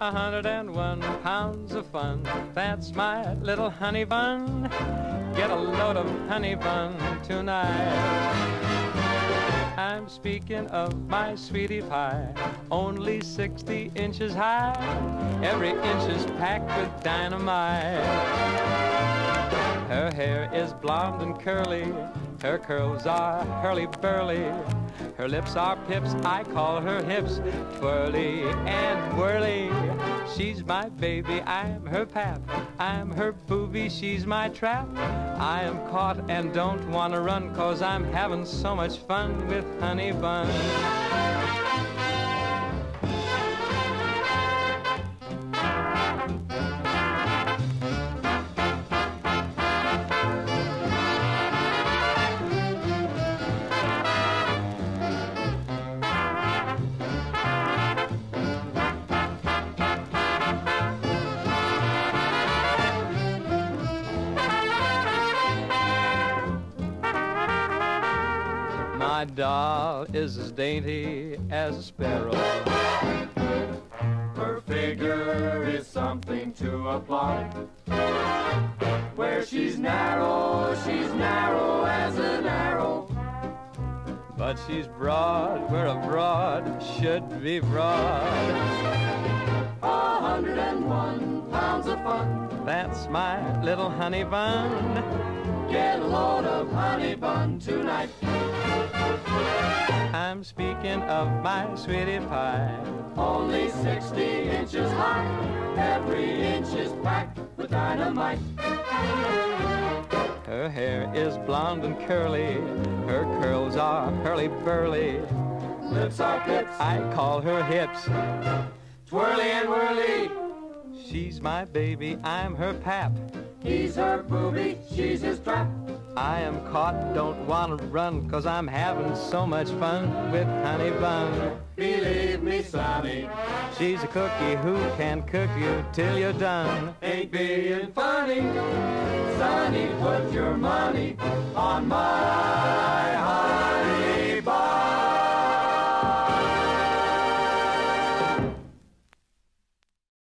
a hundred and one pounds of fun. That's my little honey bun. Get a load of honey bun tonight. I'm speaking of my sweetie pie, only 60 inches high. Every inch is packed with dynamite. Her hair is blonde and curly, her curls are hurly-burly. Her lips are pips, I call her hips twirly and whirly. She's my baby, I'm her pap. I'm her booby, she's my trap. I am caught and don't wanna run, cause I'm having so much fun with Honey Bun. My doll is as dainty as a sparrow. Her figure is something to applaud. Where she's narrow, she's narrow as an arrow. But she's broad where a broad should be broad. A hundred and one That's my little honey bun. Get a load of honey bun tonight. I'm speaking of my sweetie pie. Only 60 inches high. Every inch is packed with dynamite. Her hair is blonde and curly. Her curls are hurly-burly. Lips are pips, I call her hips. twirly and whirly. She's my baby, I'm her pap. He's her booby, she's his trap. I am caught, don't wanna run, cause I'm having so much fun with Honey Bun. Believe me, Sonny. She's a cookie who can cook you till you're done. Ain't being funny. Sonny, put your money on my honey bun.